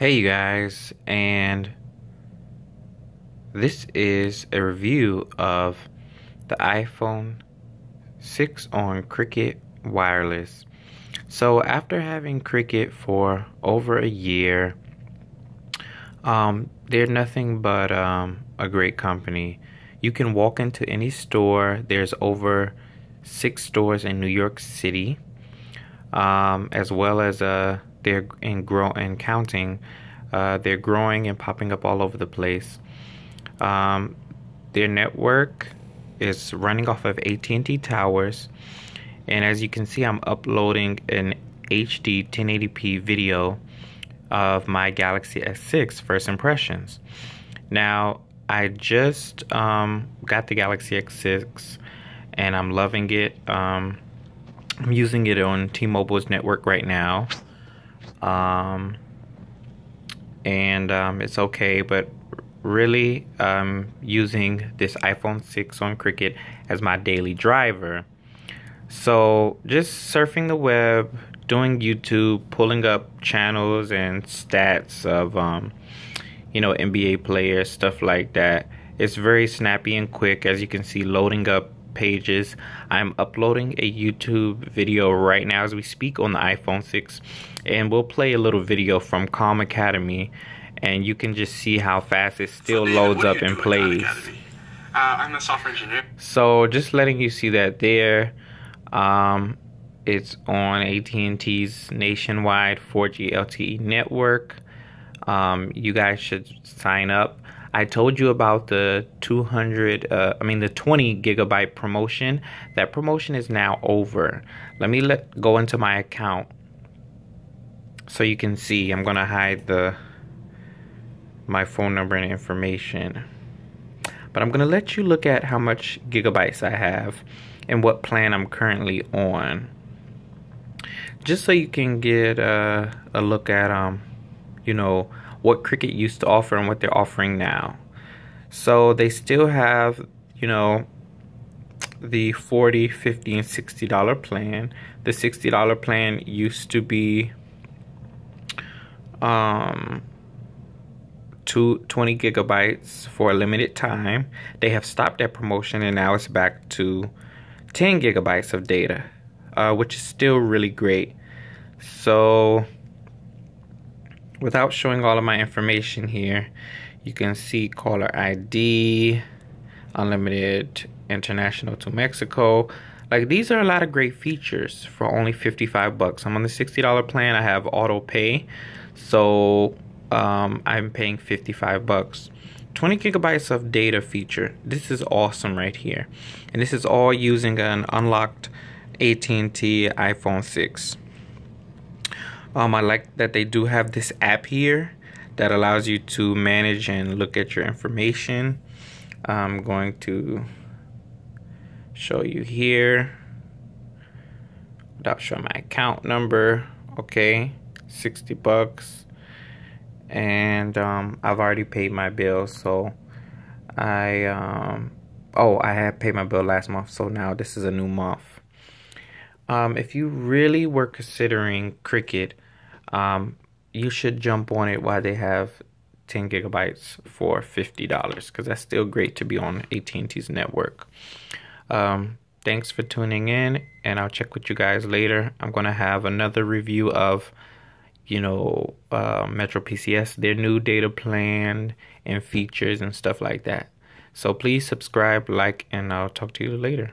Hey you guys, and this is a review of the iPhone 6 on Cricket Wireless. So after having Cricket for over a year, um, they're nothing but um, a great company. You can walk into any store. There's over six stores in New York City, um, as well as a uh, they're in grow and counting. Uh, they're growing and popping up all over the place. Um, their network is running off of AT&T towers, and as you can see, I'm uploading an HD 1080p video of my Galaxy S6 first impressions. Now, I just um, got the Galaxy S6 and I'm loving it. Um, I'm using it on T-Mobile's network right now um, and um, it's okay. But really, um, using this iPhone 6 on Cricket as my daily driver. So just surfing the web, doing YouTube, pulling up channels and stats of, um, you know, NBA players, stuff like that. It's very snappy and quick, as you can see, loading up pages. I'm uploading a YouTube video right now as we speak on the iPhone 6 and we'll play a little video from Khan Academy and you can just see how fast it still so loads up and plays. Uh, I'm a software engineer. So just letting you see that there. Um, it's on AT&T's nationwide 4G LTE network. Um, you guys should sign up. I told you about the 200, uh, I mean the 20 gigabyte promotion. That promotion is now over. Let me let go into my account so you can see. I'm gonna hide the my phone number and information. But I'm gonna let you look at how much gigabytes I have and what plan I'm currently on. Just so you can get a, a look at um, you know, what Cricket used to offer and what they're offering now. So they still have, you know, the 40 50 and 60 dollar plan. The 60 dollar plan used to be um two, 20 gigabytes for a limited time. They have stopped that promotion and now it's back to 10 gigabytes of data uh, which is still really great. So without showing all of my information here, you can see caller ID, unlimited international to Mexico. Like these are a lot of great features for only 55 bucks. I'm on the $60 plan. I have auto pay. So um, I'm paying 55 bucks. 20 gigabytes of data feature. This is awesome right here. And this is all using an unlocked AT&T iPhone 6. Um, I like that they do have this app here that allows you to manage and look at your information. I'm going to show you here without showing my account number. Okay, 60 bucks. And um, I've already paid my bill, so I um, oh I had paid my bill last month, so now this is a new month. Um, if you really were considering Cricket, um, you should jump on it while they have 10 gigabytes for $50 because that's still great to be on AT&T's network. Um, thanks for tuning in and I'll check with you guys later. I'm going to have another review of you know uh, Metro PCS, their new data plan and features and stuff like that. So please subscribe, like, and I'll talk to you later.